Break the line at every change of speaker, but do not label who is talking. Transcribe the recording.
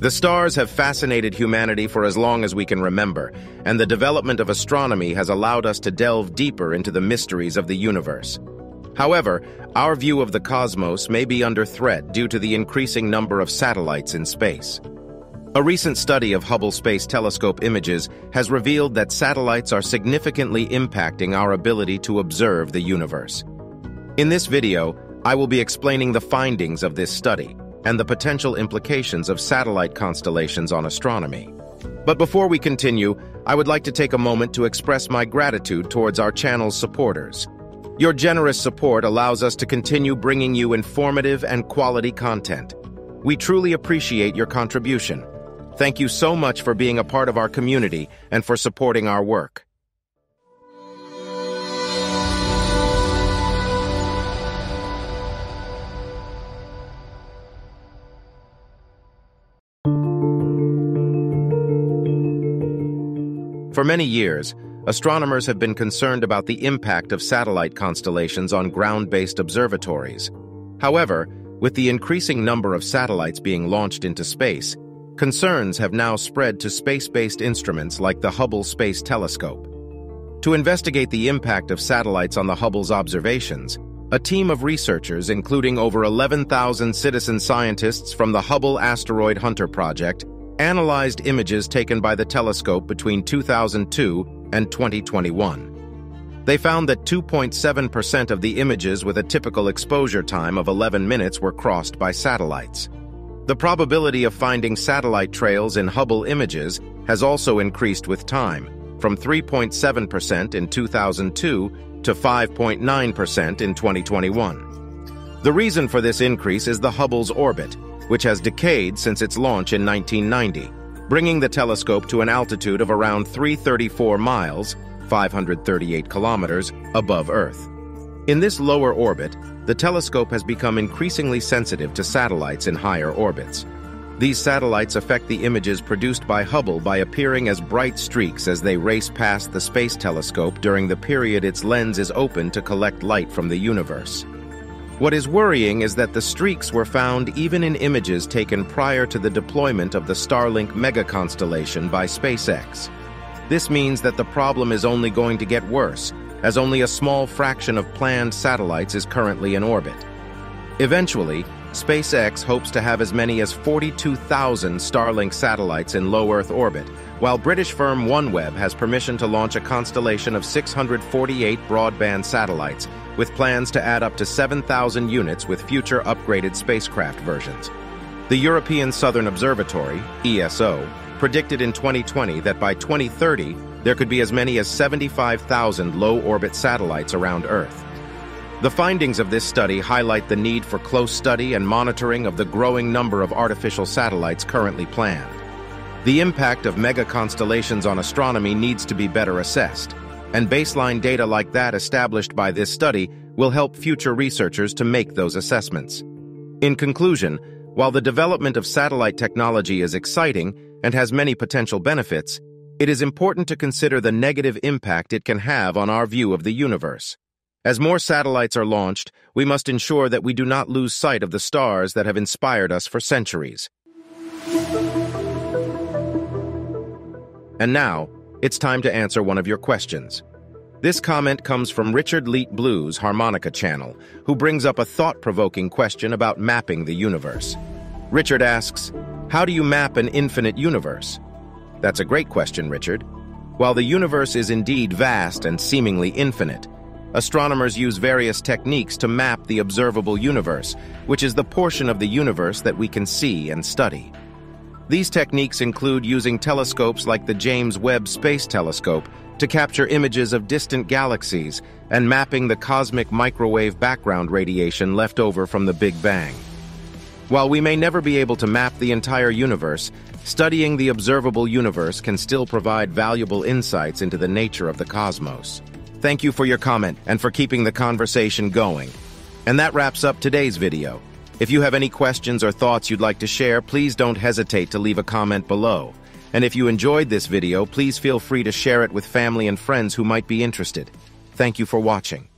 The stars have fascinated humanity for as long as we can remember, and the development of astronomy has allowed us to delve deeper into the mysteries of the universe. However, our view of the cosmos may be under threat due to the increasing number of satellites in space. A recent study of Hubble Space Telescope images has revealed that satellites are significantly impacting our ability to observe the universe. In this video, I will be explaining the findings of this study, and the potential implications of satellite constellations on astronomy. But before we continue, I would like to take a moment to express my gratitude towards our channel's supporters. Your generous support allows us to continue bringing you informative and quality content. We truly appreciate your contribution. Thank you so much for being a part of our community and for supporting our work. For many years, astronomers have been concerned about the impact of satellite constellations on ground-based observatories. However, with the increasing number of satellites being launched into space, concerns have now spread to space-based instruments like the Hubble Space Telescope. To investigate the impact of satellites on the Hubble's observations, a team of researchers, including over 11,000 citizen scientists from the Hubble Asteroid Hunter Project, analyzed images taken by the telescope between 2002 and 2021. They found that 2.7% of the images with a typical exposure time of 11 minutes were crossed by satellites. The probability of finding satellite trails in Hubble images has also increased with time, from 3.7% in 2002 to 5.9% in 2021. The reason for this increase is the Hubble's orbit, which has decayed since its launch in 1990, bringing the telescope to an altitude of around 334 miles 538 kilometers above Earth. In this lower orbit, the telescope has become increasingly sensitive to satellites in higher orbits. These satellites affect the images produced by Hubble by appearing as bright streaks as they race past the Space Telescope during the period its lens is open to collect light from the universe. What is worrying is that the streaks were found even in images taken prior to the deployment of the Starlink mega constellation by SpaceX. This means that the problem is only going to get worse, as only a small fraction of planned satellites is currently in orbit. Eventually, SpaceX hopes to have as many as 42,000 Starlink satellites in low Earth orbit, while British firm OneWeb has permission to launch a constellation of 648 broadband satellites, with plans to add up to 7,000 units with future upgraded spacecraft versions. The European Southern Observatory, ESO, predicted in 2020 that by 2030, there could be as many as 75,000 low-orbit satellites around Earth. The findings of this study highlight the need for close study and monitoring of the growing number of artificial satellites currently planned. The impact of mega-constellations on astronomy needs to be better assessed, and baseline data like that established by this study will help future researchers to make those assessments. In conclusion, while the development of satellite technology is exciting and has many potential benefits, it is important to consider the negative impact it can have on our view of the universe. As more satellites are launched, we must ensure that we do not lose sight of the stars that have inspired us for centuries. And now, it's time to answer one of your questions. This comment comes from Richard Leet Blues Harmonica Channel, who brings up a thought-provoking question about mapping the universe. Richard asks, how do you map an infinite universe? That's a great question, Richard. While the universe is indeed vast and seemingly infinite, Astronomers use various techniques to map the observable universe, which is the portion of the universe that we can see and study. These techniques include using telescopes like the James Webb Space Telescope to capture images of distant galaxies and mapping the cosmic microwave background radiation left over from the Big Bang. While we may never be able to map the entire universe, studying the observable universe can still provide valuable insights into the nature of the cosmos. Thank you for your comment and for keeping the conversation going. And that wraps up today's video. If you have any questions or thoughts you'd like to share, please don't hesitate to leave a comment below. And if you enjoyed this video, please feel free to share it with family and friends who might be interested. Thank you for watching.